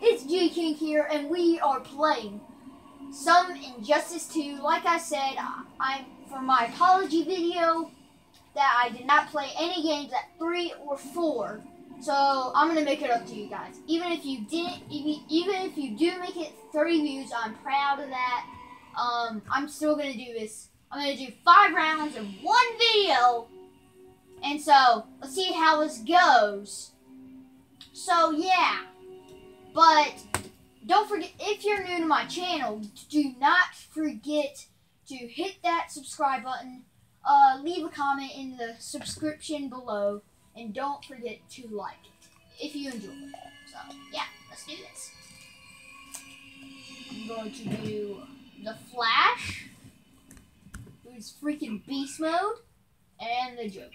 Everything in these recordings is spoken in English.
it's G King here, and we are playing some Injustice 2. Like I said, I'm for my apology video that I did not play any games at 3 or 4. So I'm gonna make it up to you guys. Even if you didn't, even, if you do make it 30 views, I'm proud of that. Um, I'm still gonna do this. I'm gonna do five rounds in one video. And so let's see how this goes. So yeah, but don't forget if you're new to my channel, do not forget to hit that subscribe button. Uh, leave a comment in the subscription below and don't forget to like it if you enjoy it. So, yeah, let's do this. I'm going to do the Flash, who's freaking beast mode, and the Joker.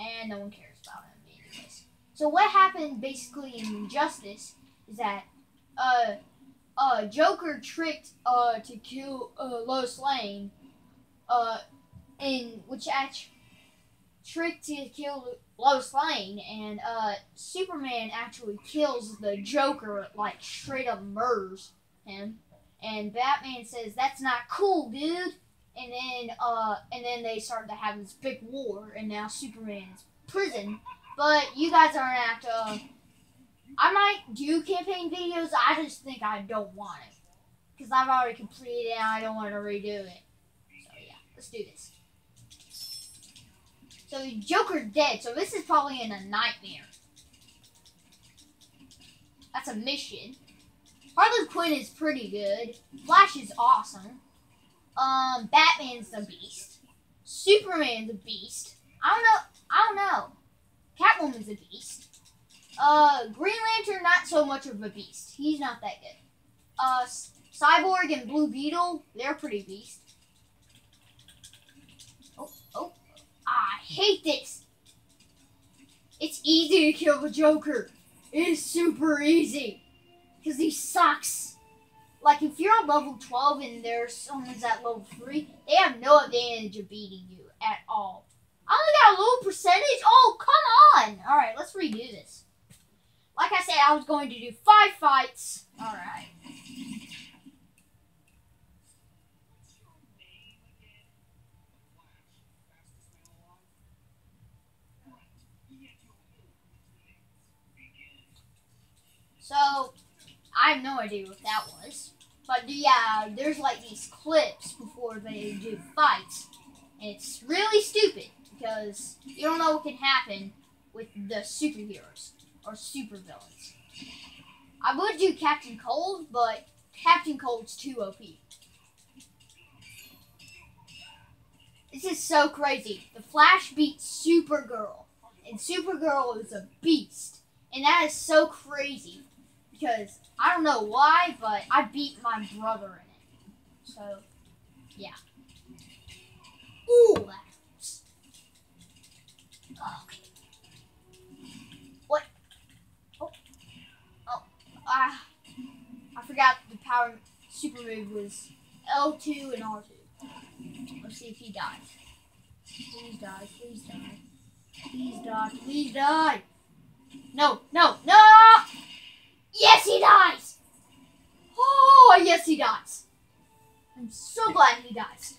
And no one cares about him anyways. So what happened basically in Injustice is that uh uh Joker tricked uh to kill uh Lois Lane uh in which actually tricked to kill Lois Lane, and uh, Superman actually kills the Joker, like straight up murders him. And Batman says that's not cool, dude. And then uh, and then they start to have this big war, and now Superman's prison. But you guys aren't at. I might do campaign videos. I just think I don't want it because I've already completed it. I don't want to redo it. So yeah, let's do this. So the Joker's dead, so this is probably in a nightmare. That's a mission. Harley Quinn is pretty good. Flash is awesome. Um, Batman's the beast. Superman's a beast. I don't know. I don't know. Catwoman's a beast. Uh, Green Lantern not so much of a beast. He's not that good. Uh, Cyborg and Blue Beetle, they're pretty beast. Oh, oh. I hate this. It's easy to kill the Joker. It is super easy. Because he sucks. Like, if you're on level 12 and there's someone's at level 3, they have no advantage of beating you at all. I only got a low percentage? Oh, come on. Alright, let's redo this. Like I said, I was going to do five fights. Alright. So, I have no idea what that was. But yeah, there's like these clips before they do fights. And it's really stupid because you don't know what can happen with the superheroes or super villains. I would do Captain Cold, but Captain Cold's too OP. This is so crazy. The Flash beats Supergirl, and Supergirl is a beast. And that is so crazy because I don't know why, but I beat my brother in it. So, yeah. Ooh, that hurts. Okay. What? Oh, oh, ah, I forgot the power super move was L2 and R2. Let's see if he dies. Please die, please die. Please die, please die. No, no, no! Yes, he dies! Oh, yes, he dies. I'm so glad he dies.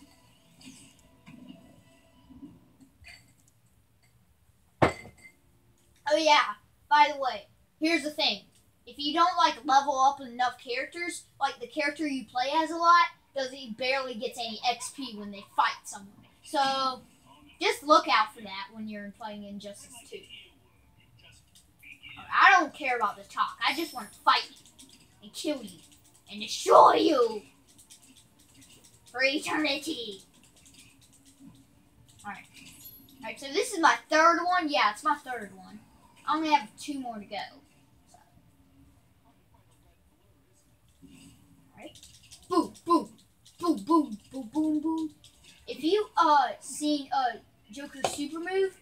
Oh, yeah. By the way, here's the thing. If you don't, like, level up enough characters, like the character you play as a lot, does he barely gets any XP when they fight someone. So, just look out for that when you're playing Injustice 2. I don't care about the talk. I just want to fight you and kill you and destroy you for eternity. Alright. Alright, so this is my third one. Yeah, it's my third one. I only have two more to go. Alright. Boom, boom, boom, boom, boom, boom, boom. If you uh seen uh Joker's super move,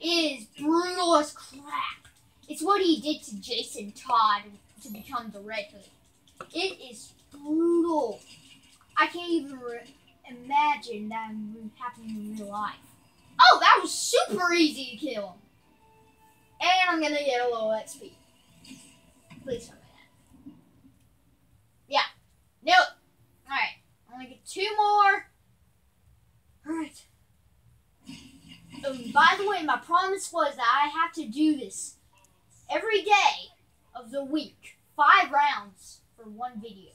it is brutal as crap. It's what he did to Jason Todd to become the Red Hood. It is brutal. I can't even imagine that happening in real life. Oh, that was super easy to kill him. And I'm gonna get a little XP. Please that. Nope. Alright. I'm gonna get two more. Alright. Oh, by the way, my promise was that I have to do this every day of the week. Five rounds for one video.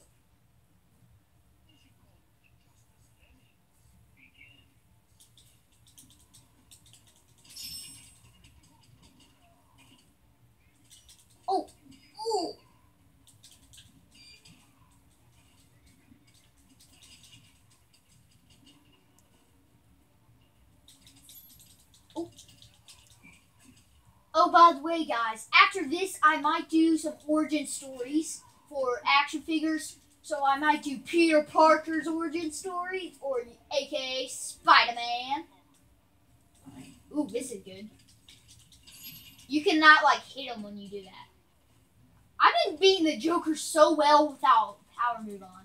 By the way, guys, after this, I might do some origin stories for action figures. So I might do Peter Parker's origin story, or aka Spider-Man. Ooh, this is good. You cannot like hit him when you do that. I've been beating the Joker so well without power move on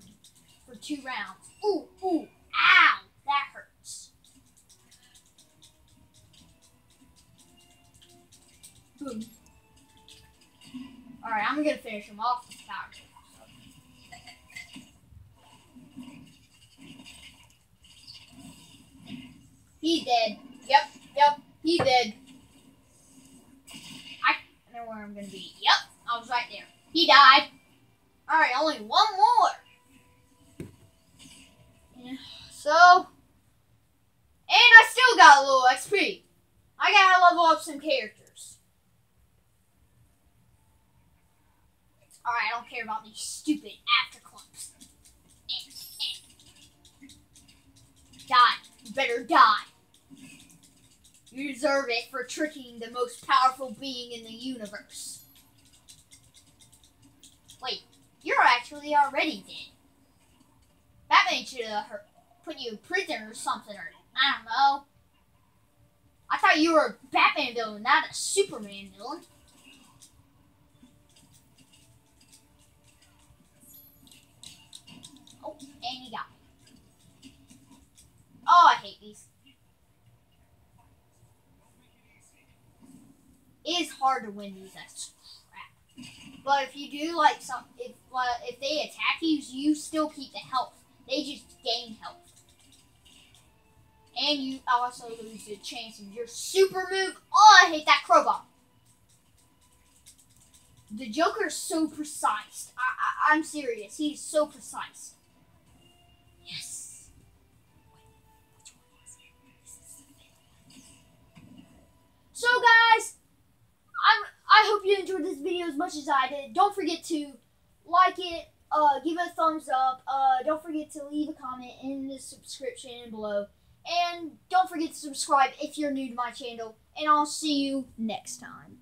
for two rounds. Ooh, ooh, ow, Boom. Alright, I'm gonna finish him off with power. He's dead. Yep, yep, he's dead. I know where I'm gonna be. Yep, I was right there. He died. Alright, only one more. So, and I still got a little XP. I gotta level up some characters. Alright, I don't care about these stupid afterclumps. Die. You better die. You deserve it for tricking the most powerful being in the universe. Wait, you're actually already dead. Batman should uh, have put you in prison or something, or I don't know. I thought you were a Batman villain, not a Superman villain. And he got me. Oh, I hate these. It is hard to win these as crap. But if you do like some, if uh, if they attack you, you still keep the health. They just gain health, and you also lose the chance of your super move. Oh, I hate that crowbar. The Joker is so precise. I, I I'm serious. He's so precise. I hope you enjoyed this video as much as I did. Don't forget to like it, uh, give it a thumbs up. Uh, don't forget to leave a comment in the subscription below. And don't forget to subscribe if you're new to my channel. And I'll see you next time.